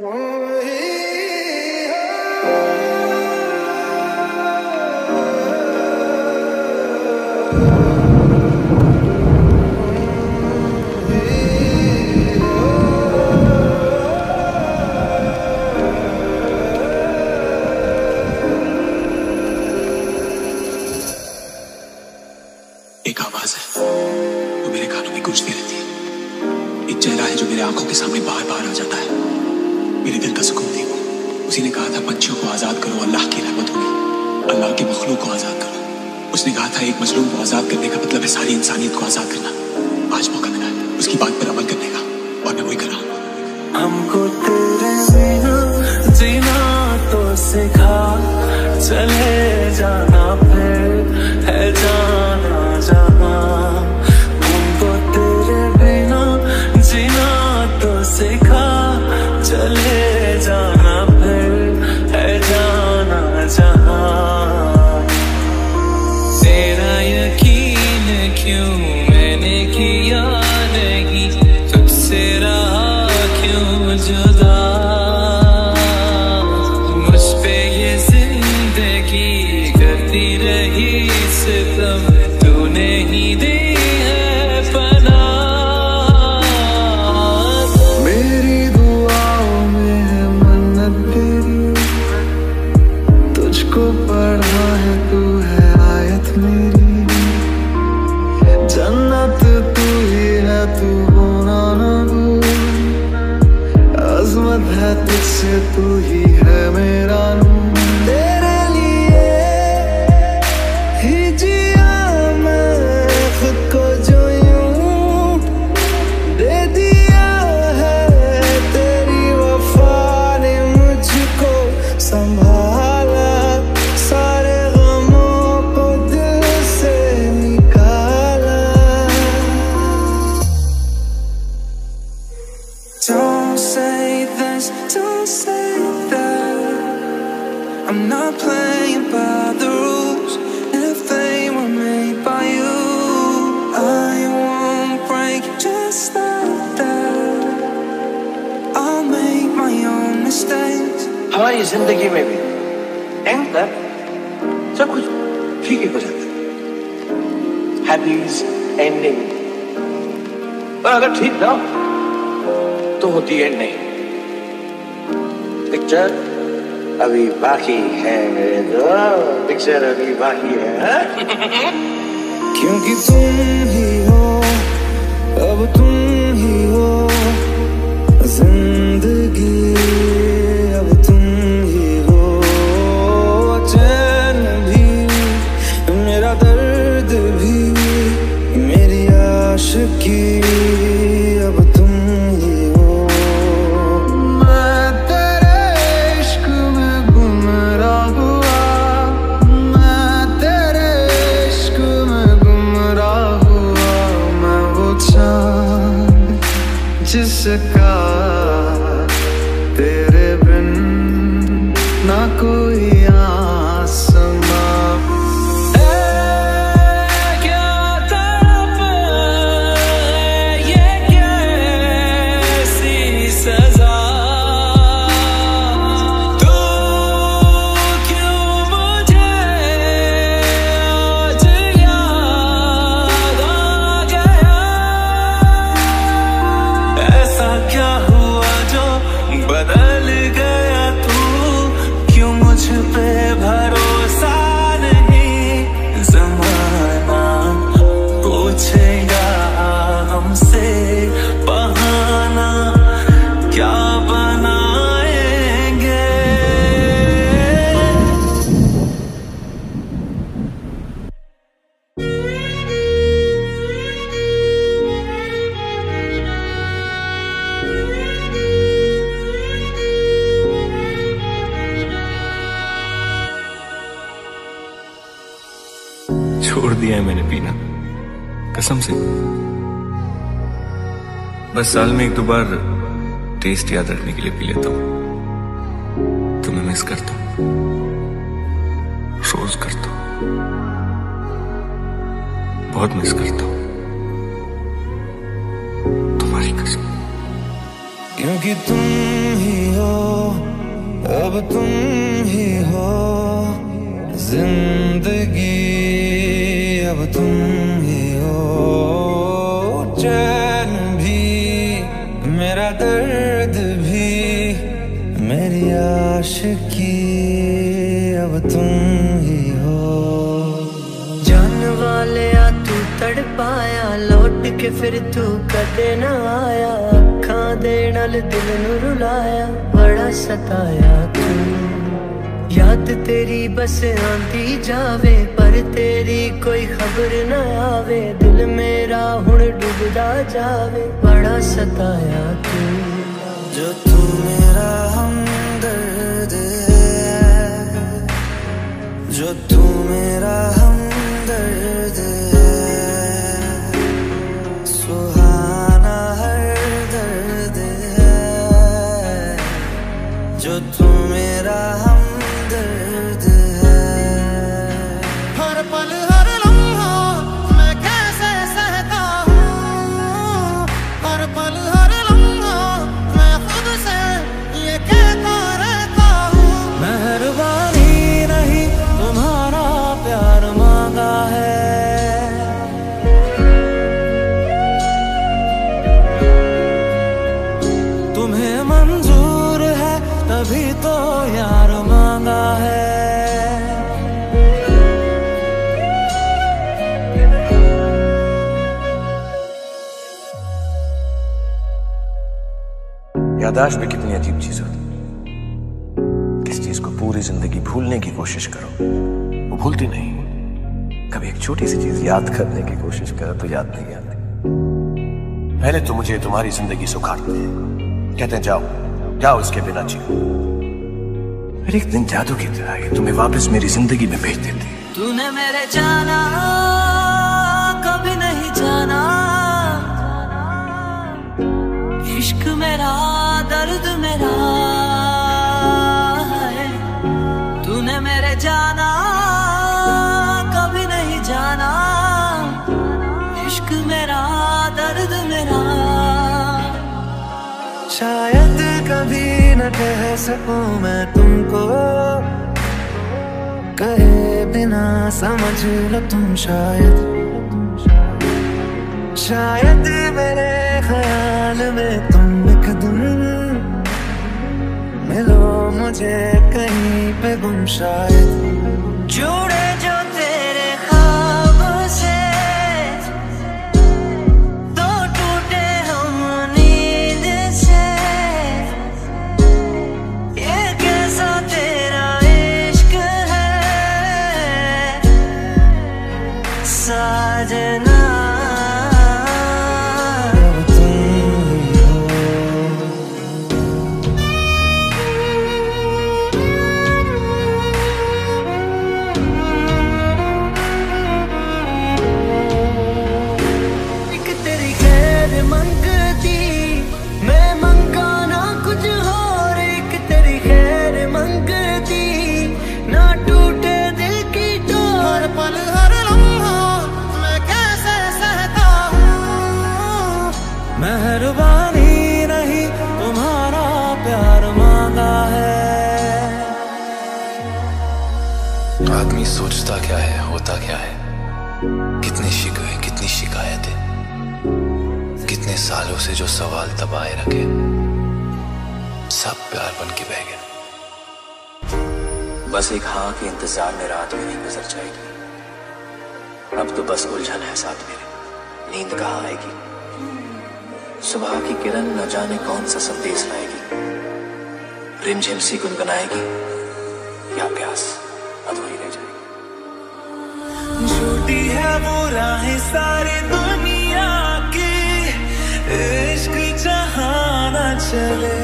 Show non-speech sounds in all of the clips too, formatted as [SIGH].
Wow. सारी इंसानियत को आज़ाद करना आज मौका मिला है। उसकी बात पर अमल करने का और मैं वही करा। हमको तेरे बिना जीना तो सिखा, चले जा एंडिंग और अगर ठीक ना तो होती है नहीं पिक्चर अभी बाकी है मेरे तो। दो पिक्चर अभी बाकी है। [LAUGHS] क्योंकि तुम ही कसम से। बस साल में एक दो बार टेस्ट याद रखने के लिए पी लेता हूँ। तुम्हें मिस करता हूँ। रोज करता हूँ। बहुत मिस करता हूँ। तुम्हारी कसम। क्योंकि तुम ही हो, अब तुम ही हो, ज़िंदगी, अब तुम चैन भी, मेरा दर्द भी, मेरी आशिकी, अब तुम ही हो। जान वाले आ, तू तड़पाया, लौट के फिर तू कदे न आया। अखा दे नल दिल नु रुलाया बड़ा सताया तू। याद तेरी बस आंदी जावे, पर तेरी कोई खबर न आवे। दिल मेरा हुन डूबदा जावे। बड़ा सताया तू। जो तू मेरा हमदर्द है, जो तू मेरा हमदर्द है, सुहाना हर दर्द है। जो तू मेरा यादाश्त भी कितनी अजीब चीज़ होती किस चीज़ को पूरी ज़िंदगी भूलने की कोशिश करो, वो भूलती नहीं। कभी एक छोटी सी चीज़ याद करने की कोशिश करो तो याद नहीं आती। पहले तो मुझे तुम्हारी ज़िंदगी सुखाते हैं। कहते हैं, जाओ जाओ इसके बिना जियो। फिर एक दिन जादू की तरह ये तुम्हें वापस मेरी ज़िंदगी में भेज देती तूने मेरे जाना, कभी नहीं जाना। दर्द मेरा है। तूने मेरे जाना, कभी नहीं जाना। इश्क मेरा, दर्द मेरा। शायद कभी न कह सकूँ मैं तुमको। कहे बिना समझ लो तुम शायद। शायद मेरे ख्याल में मिलो मुझे कहीं पे गुम शायद। जुड़े आदमी सोचता क्या है, होता क्या है? कितने शिकवे, कितनी शिकायतें? कितने सालों से जो सवाल दबाए रखे? सब प्यार बन के बह गया। बस एक हाँ के इंतज़ार में रात मेरी गुजर जाएगी। अब तो बस उलझन है साथ मेरे। नींद कहाँ आएगी? सुबह की किरण न जाने कौन सा संदेश लाएगी? रिमझिम सी गुनगुनाएगी या प्यास? वो राह सारी दुनिया की इश्क जहाना चले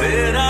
तेरा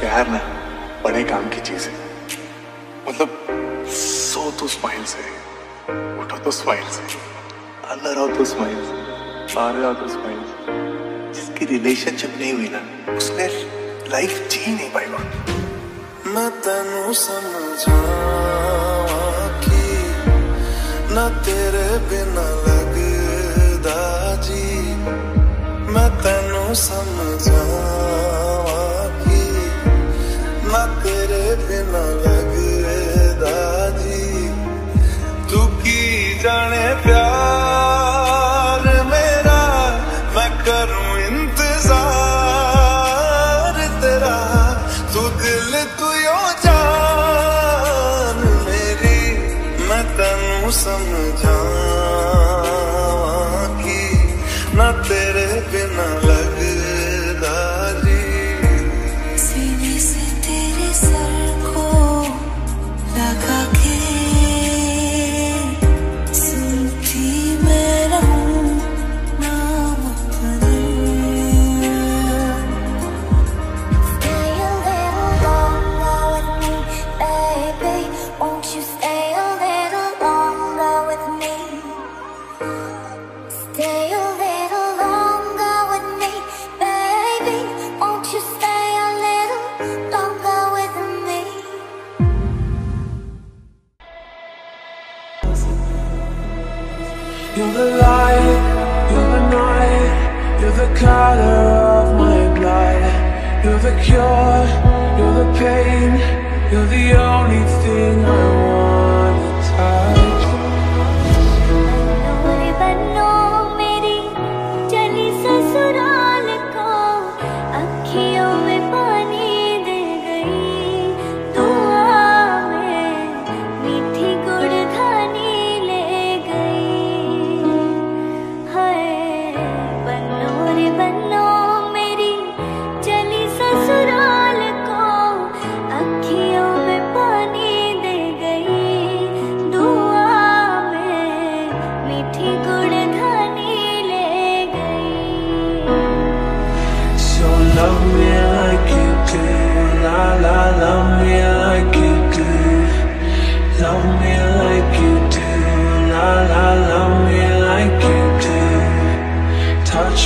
प्यार ना, बड़े काम की चीज़ है। मतलब सो तो स्माइल से, उठो तो स्माइल से, अंदर आओ तो स्माइल से, बाहर आओ तो स्माइल से। जिसकी रिलेशनशिप नहीं हुई ना, उसने लाइफ जी नहीं पाई वहाँ। मैं तेन समझा कि ना तेरे बिना लगदा जी। मैं तेन समझावा You're the cure, you're the pain, you're the only thing I wanna touch.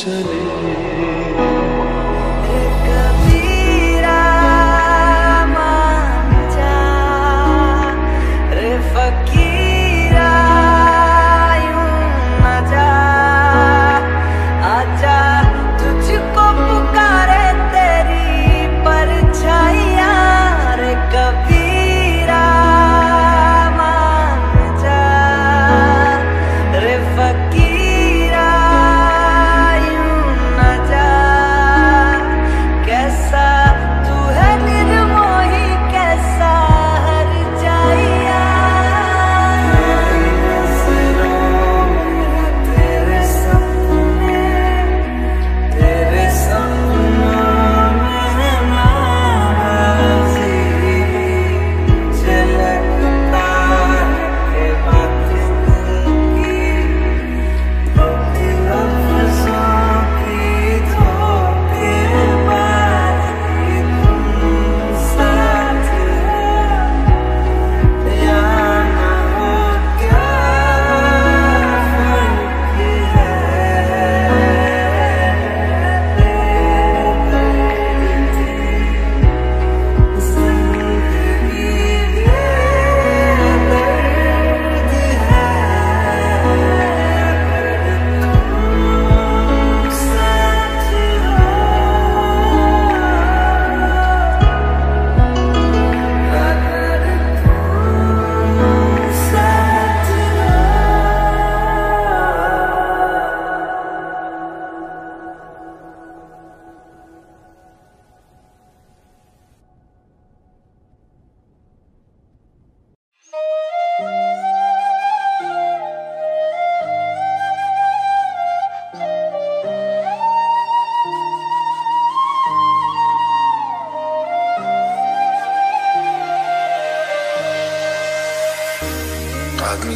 चले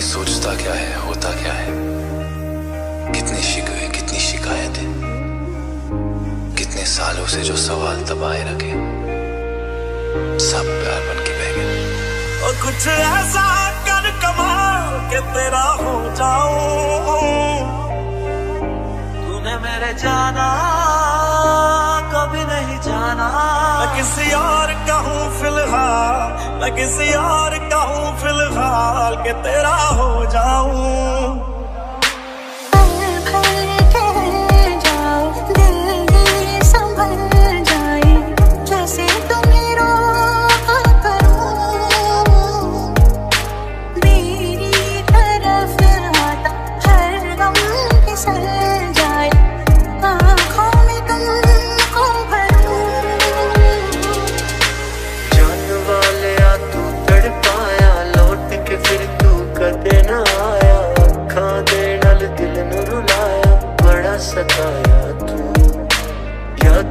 सोचता क्या है, होता क्या है? कितने शिकवे कितनी शिकायतें? कितने सालों से जो सवाल दबाए रखे, सब प्यार बन के बह गए। और कुछ ऐसा कर कमाल के तेरा हो जाओ। तूने मेरे जाना, कभी नहीं जाना। किसी और का हूँ फ़िलहाल। मैं किसी और का हूँ फ़िलहाल के तेरा हो जाऊँ।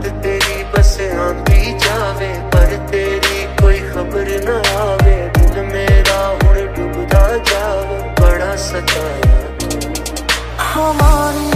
याद तेरी बस आती जावे, पर तेरी कोई खबर ना आवे। दिल मेरा हूँ डूबदा जावे, बड़ा सताया तू।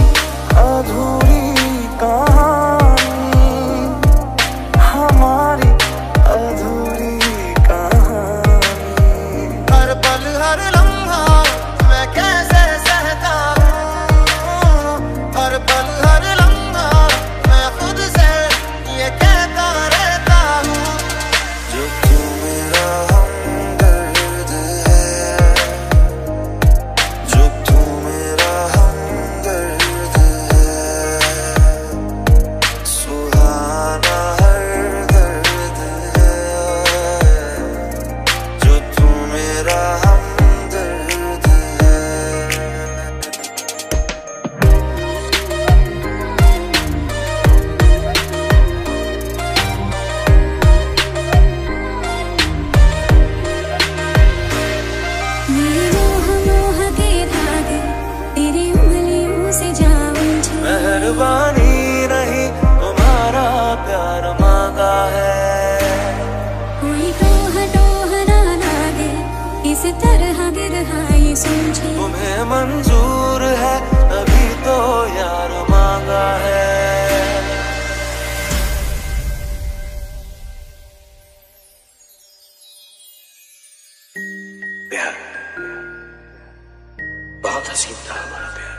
तरह गिरहा ये सोचे तुम्हें मंजूर है तभी तो यार मांगा है। प्यार बहुत हसीन था हमारा प्यार।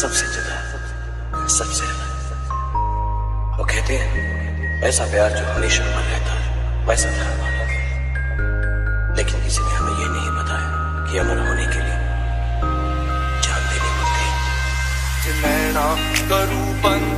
सबसे जुदा सबसे वो कहते हैं ऐसा प्यार जो हमेशा अमर रहता है वैसा था। अमर होने के लिए। जान देनी होती मैं नैना करूँ बंद।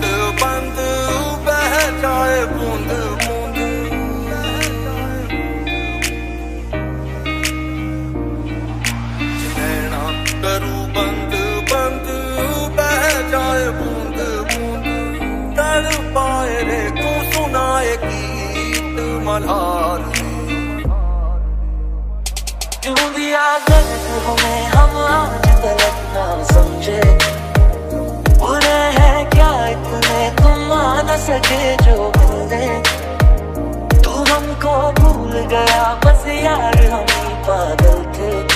सके जो मिलने तू हमको भूल गया बस यार हम ही पागल थे।